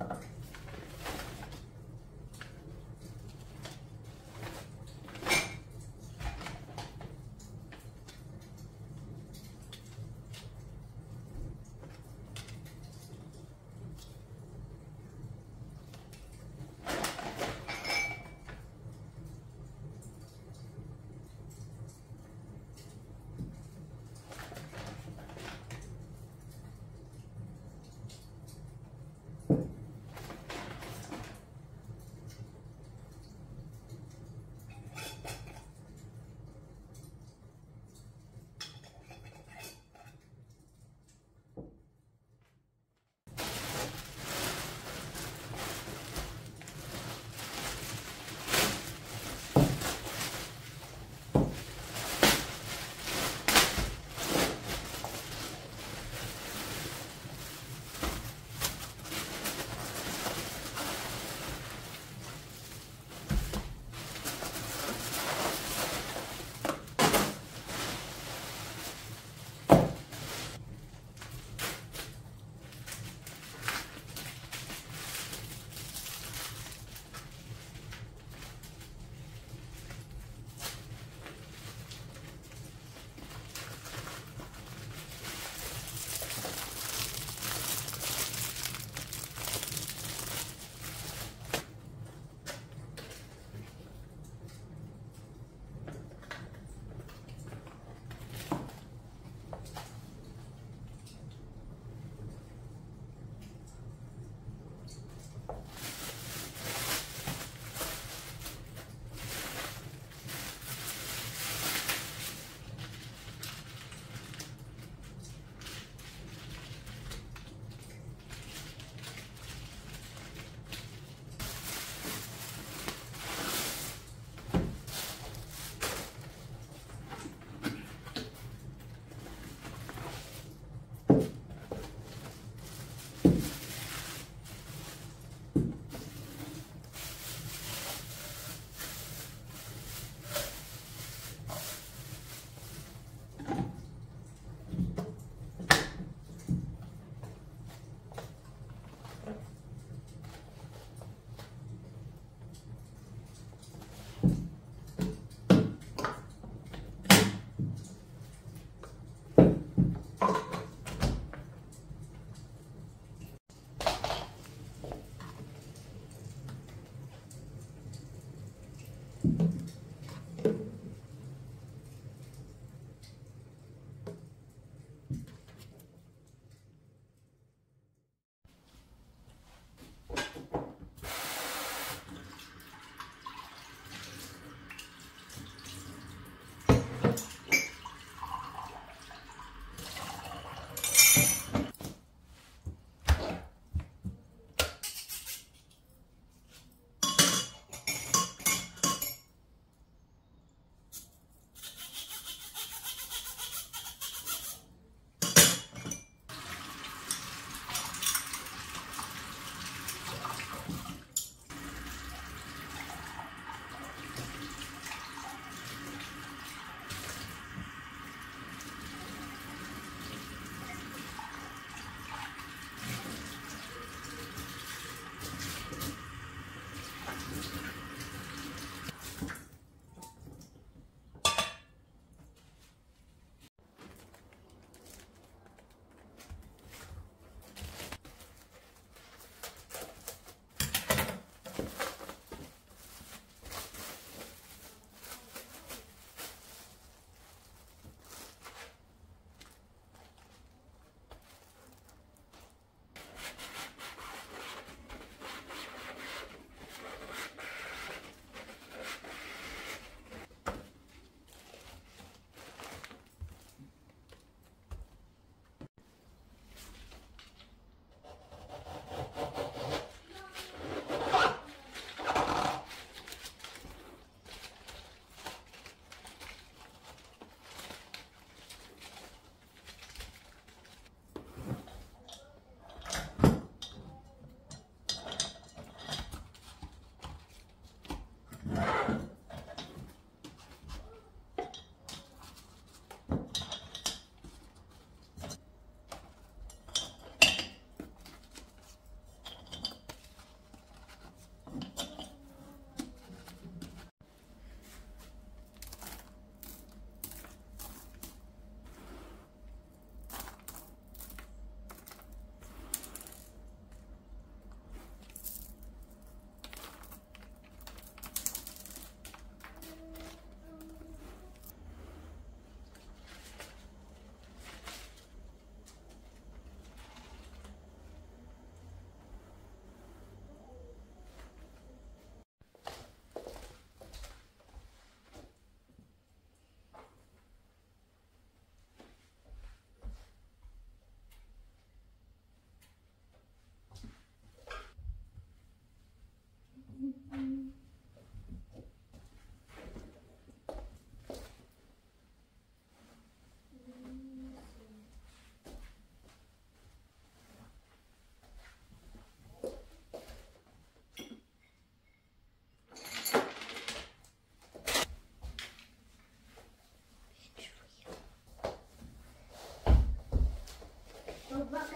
Okay.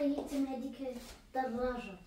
охренительная дикая дорожа.